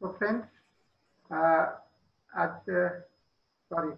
So friends, uh, at uh, sorry.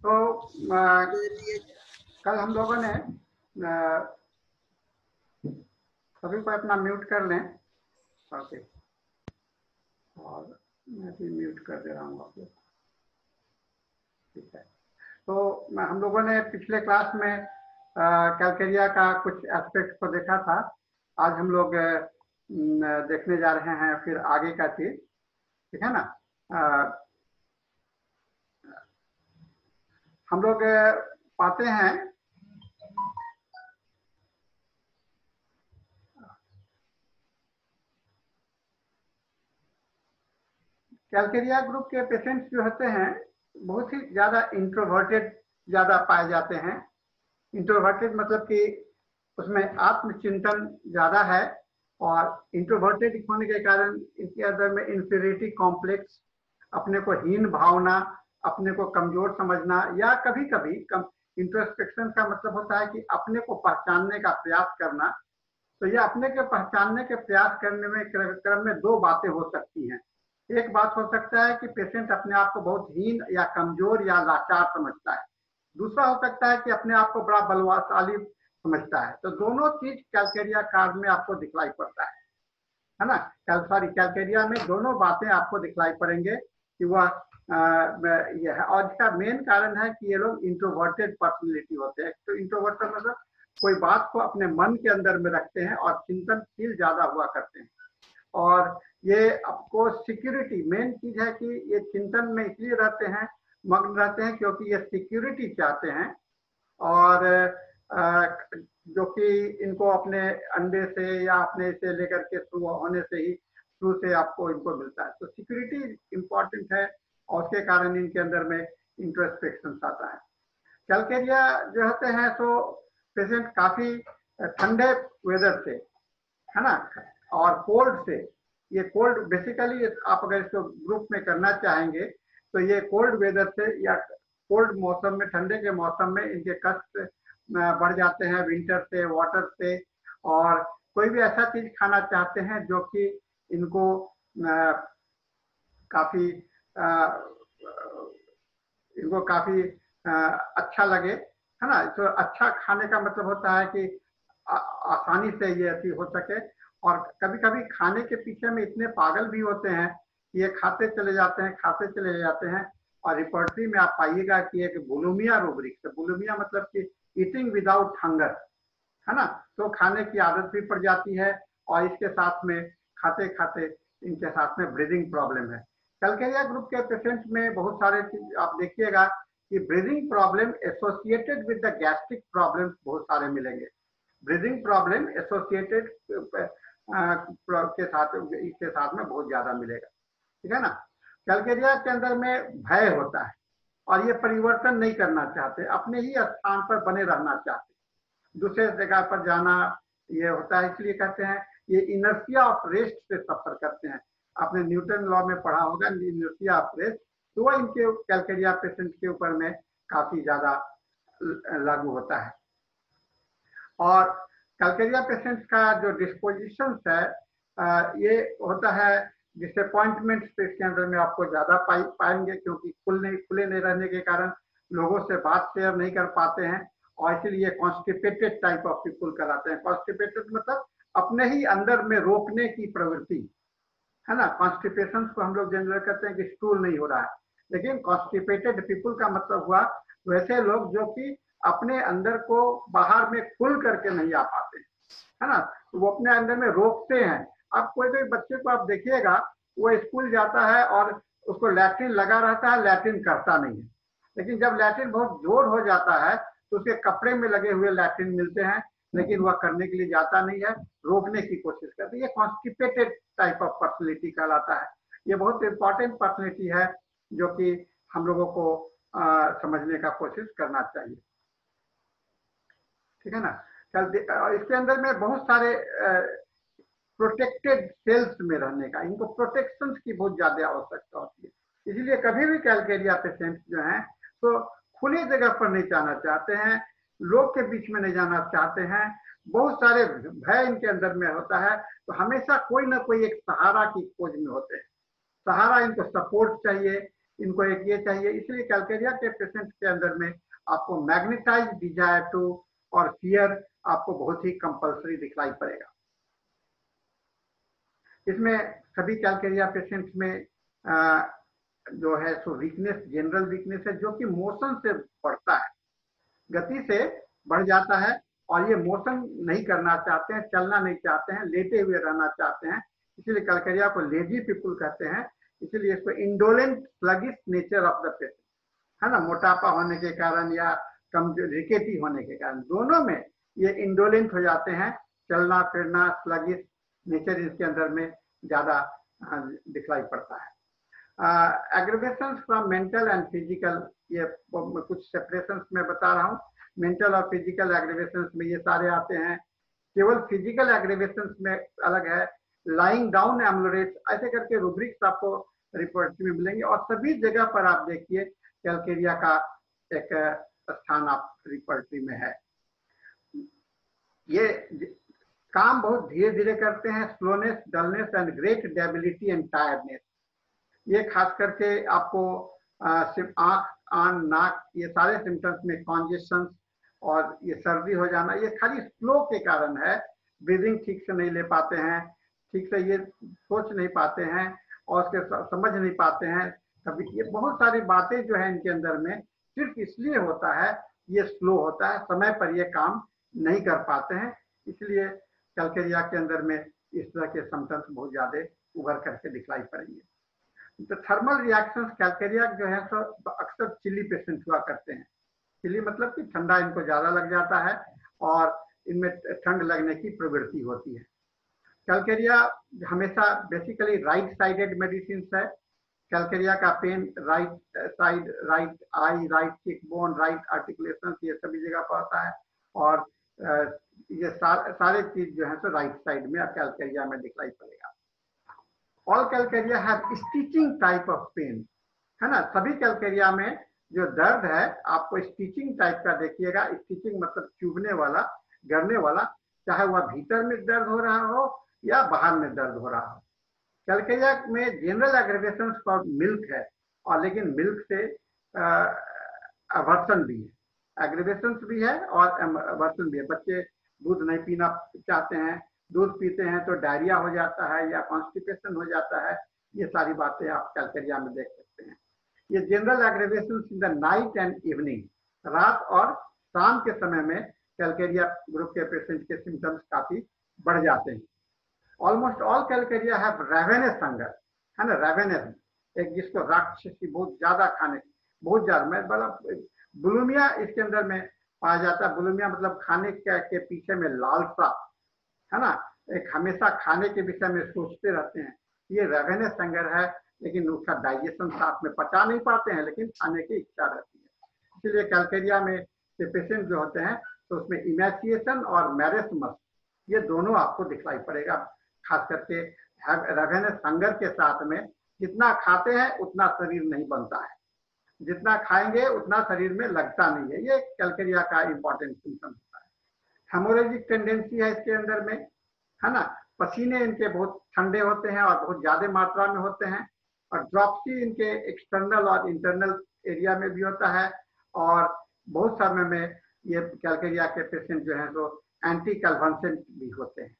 तो कल हम लोगों ने सभी को अपना म्यूट कर लें। ओके। और मैं भी म्यूट कर दे रहा हूँ आप लोग। ठीक है। तो हम लोगों ने पिछले क्लास में कैलकेरिया का कुछ एस्पेक्ट को देखा था। आज हम लोग देखने जा रहे हैं फिर आगे का चीज़। ठीक है ना? हम लोग पाते हैं। कैलकेरिया ग्रुप के पेशेंट्स जो होते हैं, बहुत ही ज़्यादा इंट्रोवर्टेड ज़्यादा पाए जाते हैं। इंट्रोवर्टेड मतलब कि उसमें आत्मचिंतन ज़्यादा है और इंट्रोवर्टेड होने के कारण इनके अंदर में इंफीरियरिटी कॉम्प्लेक्स अपने को हीन भावना अपने को कमज़ोर समझना या कभी कभी कम इंट्रोस्पेक्शन का मतलब होता है कि अपने को पहचानने का प्रयास करना। तो यह अपने के पहचानने के प्रयास करने में, क्रम में दो बातें हो सकती हैं। एक बात हो सकता है कि पेशेंट अपने आप को बहुत हीन या कमज़ोर या लाचार समझता है। दूसरा हो सकता है कि अपने आप को बड़ा बलवाशाली समझता है। तो दोनों चीज़ कैलकेरिया कार्ड में आपको दिखलाई पड़ता है। है ना? कैल सॉरी कैलकेरिया में दोनों बातें आपको दिखलाई पड़ेंगे कि वह यह है। और इसका मेन कारण है कि ये लोग इंट्रोवर्टेड पर्सनैलिटी होते हैं। तो इंट्रोवर्टेड मतलब कोई बात को अपने मन के अंदर में रखते हैं और चिंतनशील ज़्यादा हुआ करते हैं। और ये आपको सिक्योरिटी मेन चीज़ है कि ये चिंतन में इसलिए रहते हैं, मग्न रहते हैं क्योंकि ये सिक्योरिटी चाहते हैं। और जो कि इनको अपने अंडे से या अपने से लेकर के शुरू होने से ही शुरू से आपको इनको मिलता है। तो सिक्योरिटी इंपॉर्टेंट है। और उसके कारण इनके अंदर में इंट्रोस्पेक्शन आता है। कैलकेरिया जो होते हैं तो पेशेंट काफ़ी ठंडे वेदर से, है ना? और कोल्ड से, ये कोल्ड बेसिकली आप अगर इसको ग्रुप में करना चाहेंगे तो ये कोल्ड वेदर से या कोल्ड मौसम में, ठंडे के मौसम में इनके कष्ट बढ़ जाते हैं विंटर से वाटर से। और कोई भी ऐसा चीज़ खाना चाहते हैं जो कि इनको काफ़ी इनको काफ़ी अच्छा लगे, है ना? तो अच्छा खाने का मतलब होता है कि आ- आसानी से ये अति हो सके। और कभी कभी खाने के पीछे में इतने पागल भी होते हैं कि ये खाते चले जाते हैं, खाते चले जाते हैं। और रिपोर्टरी में आप पाइएगा कि एक बुलुमिया रूब्रिक तो बुलुमिया मतलब कि ईटिंग विदाउट हंगर है ना? तो खाने की आदत भी पड़ जाती है और इसके साथ में खाते खाते इनके साथ में ब्रीदिंग प्रॉब्लम है। कैलकेरिया ग्रुप के पेशेंट में बहुत सारे चीज़ आप देखिएगा कि breathing problem associated with the gastric problems बहुत सारे मिलेंगे। ब्रीदिंग प्रॉब्लम एसोसिएटेड के साथ, इसके साथ में बहुत ज़्यादा मिलेगा। ठीक है ना? कैलकेरिया के अंदर में भय होता है और ये परिवर्तन नहीं करना चाहते, अपने ही स्थान पर बने रहना चाहते। दूसरे जगह पर जाना ये होता है, इसलिए कहते हैं, ये इनर्सिया ऑफ़ रेस्ट से सफ़र करते हैं। आपने न्यूटन लॉ में पढ़ा होगा इनर्सिया ऑफ़ रेस्ट तो वो इनके कैलकेरिया पेशेंट के ऊपर में काफ़ी ज़्यादा लागू होता है। और कैलकेरिया पेशेंट्स का जो डिस्पोजिशन है ये होता है डिसअपॉइंटमेंट स्पेस के अंदर में आपको ज़्यादा पाई, पाएँगे क्योंकि खुलने खुले नहीं रहने के कारण लोगों से बात शेयर नहीं कर पाते हैं और इसीलिए कॉन्स्टिपेटेड टाइप ऑफ़ पीपुल कराते हैं। कॉन्स्टिपेटेड मतलब अपने ही अंदर में रोकने की प्रवृत्ति। है ना? कॉन्स्टिपेशन को हम लोग जनरल कहते हैं कि स्टूल नहीं हो रहा है। लेकिन कॉन्स्टिपेटेड पीपुल का मतलब हुआ, वैसे लोग जो कि अपने अंदर को बाहर में खुल करके नहीं आ पाते है ना? वो अपने अंदर में रोकते हैं। अब कोई कोई बच्चे को आप देखिएगा, वो स्कूल जाता है और उसको लैट्रिन लगा रहता है लैट्रिन करता नहीं है। लेकिन जब लैट्रिन बहुत ज़ोर हो जाता है तो उसके कपड़े में लगे हुए लैट्रिन मिलते हैं लेकिन वह करने के लिए जाता नहीं है रोकने की कोशिश करते ये कॉन्स्टिपेटेड टाइप ऑफ़ पर्सनैलिटी कहलाता है। ये बहुत इंपॉर्टेंट पर्सनैलिटी है जो कि हम लोगों को आ, समझने का कोशिश करना चाहिए। ठीक है ना? कल इसके अंदर में बहुत सारे प्रोटेक्टेड सेल्स में रहने का इनको प्रोटेक्शन की बहुत ज़्यादा आवश्यकता होती है। इसलिए कभी भी कैलकेरिया पेशेंट जो हैं तो खुली जगह पर नहीं जाना चाहते हैं लोग के बीच में नहीं जाना चाहते हैं। बहुत सारे भय इनके अंदर में होता है। तो हमेशा कोई ना कोई एक सहारा की खोज में होते हैं। सहारा इनको सपोर्ट चाहिए इनको एक ये चाहिए। इसलिए कैलकेरिया के पेशेंट के अंदर में आपको मैग्नेटाइज डिज़ायर टू और फियर आपको बहुत ही कंपलसरी दिखलाई पड़ेगा। इसमें सभी कैलकेरिया पेशेंट्स में आ, जो है सो वीकनेस जनरल वीकनेस है जो कि मोशन से बढ़ता गति से बढ़ जाता है और ये मोशन नहीं करना चाहते हैं, चलना नहीं चाहते हैं, लेटे हुए रहना चाहते हैं। इसीलिए कलकरिया को लेजी पीपुल कहते हैं। इसीलिए इसको indolent sluggish nature of the patient है ना? मोटापा होने के कारण या कम रिकेटी होने के कारण। दोनों में ये इंडोलेंट हो जाते हैं। चलना, फिरना स्लगिस नेचर इसके अंदर में ज़्यादा दिखलाई पड़ता है। Aggravation from mental and physical ये कुछ सेपरेशन में बता रहा हूँ। मेंटल और फ़िज़िकल एग्रेवेशन में ये सारे आते हैं। केवल फ़िज़िकल एग्रेवेशन में अलग है। लाइंग डाउन एमलोरेट ऐसे करके रूब्रिक्स आपको रिपोर्ट में मिलेंगे। और सभी जगह पर आप देखिए कैलकेरिया का एक स्थान आप रिपोर्ट्री में है। ये काम बहुत धीरे धीरे करते हैं। Slowness dullness and great debility and tiredness ये खास करके आपको सिर्फ़ आँख आन नाक, ये सारे सिम्टम्स में कॉन्जेशन और ये सर्दी हो जाना, ये खाली स्लो के कारण है। ब्रीदिंग ठीक से नहीं ले पाते हैं, ठीक से ये सोच नहीं पाते हैं और उसके समझ नहीं पाते हैं। कभी ये बहुत सारी बातें जो है इनके अंदर में सिर्फ़ इसलिए होता है, ये स्लो होता है, समय पर ये काम नहीं कर पाते हैं। इसलिए कैलकेरिया के अंदर में इस तरह के सिम्टम्स बहुत ज़्यादा उभर करके दिखलाई पड़ेंगे। तो थर्मल रिएक्शन कैल्केरिया जो है सो अक्सर चिली पेशेंट हुआ करते हैं। चिली मतलब कि ठंडा इनको ज़्यादा लग जाता है और इनमें ठंड लगने की प्रवृत्ति होती है। कैलकेरिया हमेशा बेसिकली राइट साइडेड मेडिसिन है। कैलकेरिया का pain right side right eye right cheek bone right articulation ये सभी जगह पर होता है। और ये सार, चीज़ जो है तो राइट साइड में कैल्केरिया में दिखाई पड़ेगा। All calcarea have stitching type of pain है ना? सभी कैलकेरिया में जो दर्द है, आपको स्टिचिंग टाइप का देखिएगा। स्टिचिंग मतलब चुभने वाला, गरने वाला, चाहे वह भीतर में दर्द हो रहा हो या बाहर में दर्द हो रहा हो। कैलकेरिया में जनरल एग्रेवेशन फॉर मिल्क है, और लेकिन मिल्क से अवर्सन भी है। एग्रेवेशन भी है और अवर्सन भी है। बच्चे दूध नहीं पीना चाहते हैं दूध पीते हैं तो डायरिया हो जाता है या कॉन्स्टिपेशन हो जाता है ये सारी बातें आप कैलकेरिया में देख सकते हैं। ये general aggravation in the night and evening रात और शाम के समय में कैलकेरिया ग्रुप के पेशेंट के सिम्टम्स काफ़ी बढ़ जाते हैं। ऑलमोस्ट ऑल कैलकेरिया है ना? रेवेनेस एक जिसको राक्षसी बहुत ज़्यादा खाने बहुत ज़्यादा मैं बड़ा बुलूमिया इसके अंदर में पाया जाता है। बुलूमिया मतलब खाने के, के पीछे में लालसा है ना? एक हमेशा खाने के विषय में सोचते रहते हैं। ये रेवेनेस हंगर है, लेकिन उसका डाइजेशन साथ में पचा नहीं पाते हैं, लेकिन खाने की इच्छा रहती है। इसलिए कैलकेरिया में पेशेंट जो होते हैं तो उसमें इमेसिएशन और मैरेसमस ये दोनों आपको दिखलाई पड़ेगा। खास करके रेवेनेस हंगर के साथ में जितना खाते हैं, उतना शरीर नहीं बनता है। जितना खाएँगे, उतना शरीर में लगता नहीं है। ये कैलकेरिया का इंपॉर्टेंट सिम्टम है। हेमोरेजिक टेंडेंसी है इसके अंदर में, है ना? पसीने इनके बहुत ठंडे होते हैं और बहुत ज़्यादा मात्रा में होते हैं और ड्रॉपसी इनके एक्सटर्नल और इंटरनल एरिया में भी होता है और बहुत समय में ये कैलकेरिया के पेशेंट जो है तो एंटी कैलवेंसेंट भी होते हैं।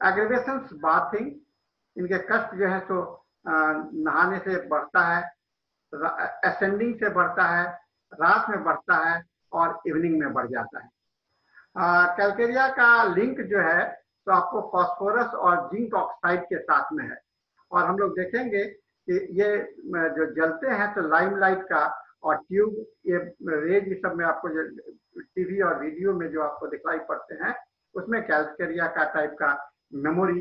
एग्रेवेशन बाथिंग इनके कष्ट जो है तो नहाने से बढ़ता है असेंडिंग से बढ़ता है, रात में बढ़ता है और इवनिंग में बढ़ जाता है। कैलकेरिया का लिंक जो है तो आपको फॉस्फोरस और जिंक ऑक्साइड के साथ में है। और हम लोग देखेंगे कि ये जो जलते हैं तो लाइम लाइट का और ट्यूब ये रेज ये सब में आपको जो टीवी और वीडियो में जो आपको दिखलाई पड़ते हैं उसमें कैल्केरिया का टाइप का मेमोरी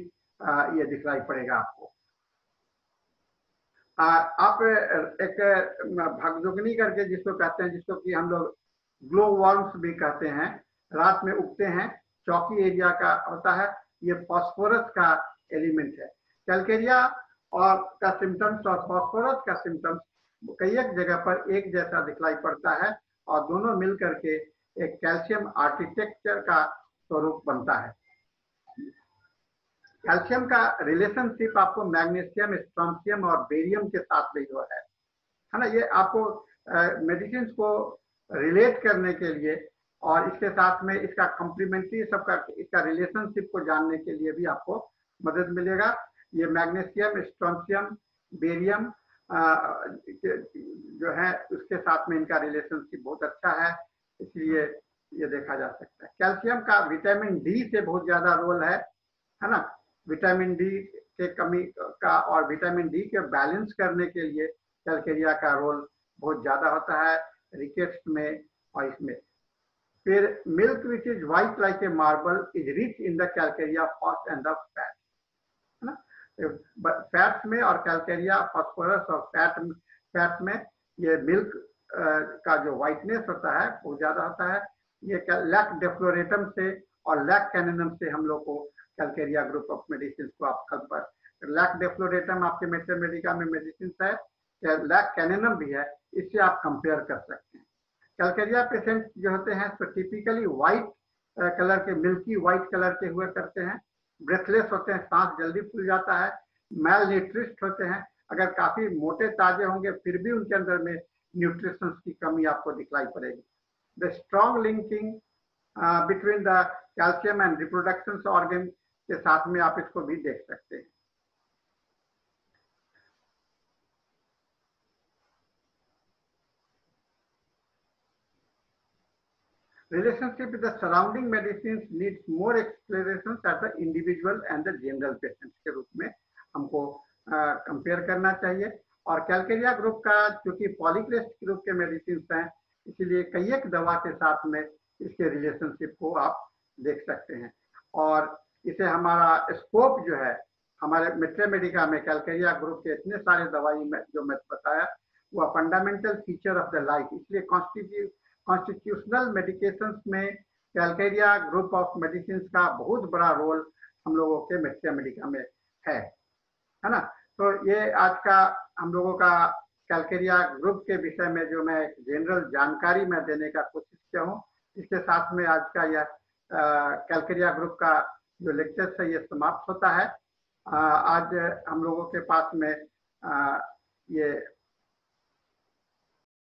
ये दिखलाई पड़ेगा आपको। आ, आप एक भगजुगनी करके जिसको कहते हैं जिसको कि हम लोग ग्लो वर्म्स भी कहते हैं रात में उगते हैं। चौकी एरिया का होता है। ये फॉस्फोरस का एलिमेंट है। कैलकेरिया और का सिम्टम्स और फॉस्फोरस का सिम्टम्स कई एक जगह पर एक जैसा दिखलाई पड़ता है और दोनों मिल करके एक कैल्शियम आर्किटेक्चर का स्वरूप बनता है। कैल्शियम का रिलेशनशिप आपको मैग्नीशियम स्ट्रॉन्सियम और बेरियम के साथ भी जो है है ना? ये आपको मेडिसिन को रिलेट करने के लिए और इसके साथ में इसका कॉम्प्लीमेंट्री सबका इसका रिलेशनशिप को जानने के लिए भी आपको मदद मिलेगा। ये मैग्नीशियम स्ट्रॉन्सियम बेरियम जो है, उसके साथ में इनका रिलेशनशिप बहुत अच्छा है, इसलिए ये देखा जा सकता है। कैल्शियम का विटामिन डी से बहुत ज़्यादा रोल है है ना? विटामिन डी के कमी का और विटामिन डी के बैलेंस करने के लिए कैलकेरिया का रोल बहुत ज़्यादा होता है रिकेट्स में और इसमें। फिर milk which is white like a marble is rich in the calcarea phos and the fat है ना? फैट्स में और कैलकेरिया फॉस्फोरस और फैट फैट में ये मिल्क का जो व्हाइटनेस होता है, वो ज़्यादा होता है। ये लैक डेफ्लोरेटम से और लैक कैनिनम से हम लोग को कैलकेरिया ग्रुप ऑफ़ मेडिसिन को आप पर। लैक डेफ्लोरेटम आपके मेटेमेडिका में मेडिसिन है लैक कैनिनम भी है, इससे आप कंपेयर कर सकते हैं। कैलकेरिया पेशेंट जो होते हैं तो टिपिकली व्हाइट कलर के मिल्की व्हाइट कलर के हुए करते हैं। ब्रेथलेस होते हैं, सांस जल्दी फूल जाता है। मेल न्यूट्रिस्ट होते हैं। अगर काफ़ी मोटे ताजे होंगे, फिर भी उनके अंदर में न्यूट्रिशन की कमी आपको दिखलाई पड़ेगी। The strong linking between the calcium and reproduction organ के साथ में आप इसको भी देख सकते हैं। Relationship with the surrounding medicines needs more explanations at the individual and the general patients के रूप में हमको कंपेयर करना चाहिए। और कैलकेरिया ग्रुप का क्योंकि पॉलीक्रेस्ट ग्रुप के मेडिसिन हैं, इसीलिए कई एक दवा के साथ में इसके रिलेशनशिप को आप देख सकते हैं। और इसे हमारा स्कोप जो है, हमारे मिट्रे मेडिका में कैलकेरिया ग्रुप के इतने सारे दवाई में, जो मैं बताया, वो fundamental feature of the life इसलिए कॉन्स्टिट्यूशनल मेडिकेशन में कैलकेरिया ग्रुप ऑफ़ मेडिसिन का बहुत बड़ा रोल हम लोगों के मिट्रे मेडिका में है है ना? तो ये आज का हम लोगों का कैलकेरिया ग्रुप के विषय में जो मैं एक जनरल जानकारी मैं देने का कोशिश किया हूँ इसके साथ में आज का यह कैलकेरिया ग्रुप का जो लेक्चर है ये समाप्त होता है। आ, आज हम लोगों के पास में आ, ये